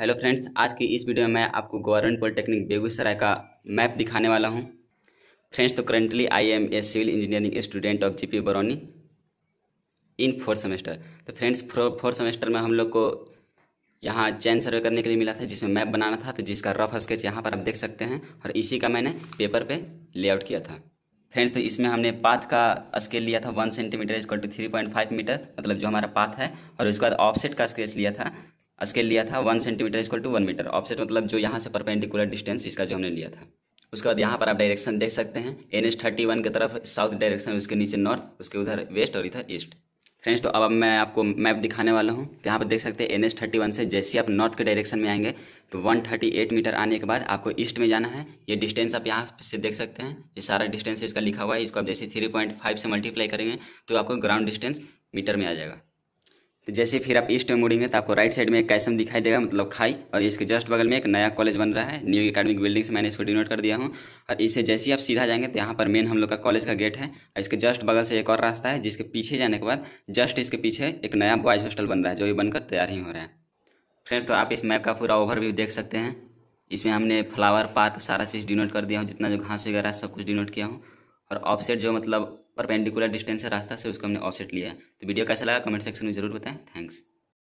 Hello friends, आज की इस वीडियो में मैं आपको गवर्नमेंट पॉलिटेक्निक बेगूसराय का मैप दिखाने वाला हूँ। फ्रेंड्स तो currently I am a civil engineering student of GP Barauni in fourth semester तो फ्रेंड्स फोर्थ सेमेस्टर में हम लोग को यहाँ चैन सर्वे करने के लिए मिला था, जिसमें मैप बनाना था तो जिसका रफ स्केच यहाँ पर आप देख सकते हैं, और इसी का मैंने पेपर पे लेआउट किया था। फ्रेंड्स तो इसमें हमने पाथ का स्केल लिया था one centimetre equal to three point five metre मतलब जो हमारा पाथ है, और उसके बाद ऑफसेट का स्केच लिया था स्केल लिया था one centimetre equal to one metre. Offset मतलब जो यहाँ से परपेंडिकुलर डिस्टेंस, इसका जो हमने लिया था। उसके बाद यहाँ पर आप डायरेक्शन देख सकते हैं। एन एच थर्टी वन की तरफ़ साउथ डायरेक्शन, उसके नीचे नॉर्थ, उसके उधर वेस्ट और इधर ईस्ट। फ्रेंड्स तो अब मैं आपको मैप दिखाने वाला हूँ। तो यहाँ पर देख सकते हैं एन एच थर्टी वन से जैसे आप नॉर्थ के डायरेक्शन में आएँगे तो वन थर्टी एट मीटर आने के बाद आपको ईस्ट में जाना है। ये डिस्टेंस आप यहाँ से देख सकते हैं। ये सारा डिस्टेंस इसका लिखा हुआ है। इसको आप जैसे थ्री पॉइंट फाइव से मल्टीप्लाई करेंगे तो आपको ग्राउंड डिस्टेंस मीटर में आ जाएगा। जैसे फिर आप ईस्ट में मुड़ेंगे तो आपको राइट साइड में एक कैसम दिखाई देगा मतलब खाई, और इसके जस्ट बगल में एक नया कॉलेज बन रहा है न्यू एकेडमिक बिल्डिंग से मैंने इसको डिनोट कर दिया हूँ। और इसे जैसे ही आप सीधा जाएँगे तो यहाँ पर मेन हम लोग का कॉलेज का गेट है, और इसके जस्ट बगल से एक और रास्ता है, जिसके पीछे जाने के बाद जस्ट इसके पीछे एक नया बॉयज़ हॉस्टल बन रहा है, जो भी बनकर तैयार ही हो रहा है। फ्रेंड्स तो आप इस मैप का पूरा ओवरव्यू देख सकते हैं। इसमें हमने फ्लावर पार्क सारा चीज़ डिनोट कर दिया हूँ, जितना जो घास वगैरह सब कुछ डिनोट किया हूँ। और ऑफसेट जो मतलब परपेंडिकुलर डिस्टेंस है रास्ता से उसको हमने ऑफसेट लिया है। तो वीडियो कैसा लगा? कमेंट सेक्शन में ज़रूर बताएँ। थैंक्स